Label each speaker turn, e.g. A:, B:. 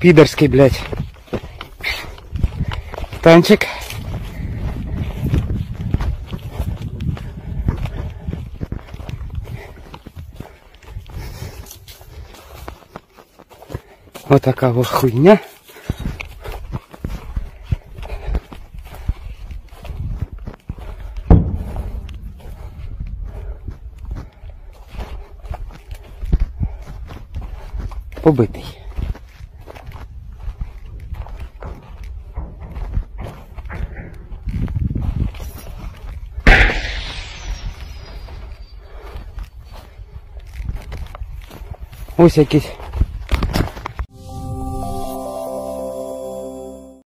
A: Підерський, блядь. Танчик. Отака вот хуйня. Побитий. Ось якийсь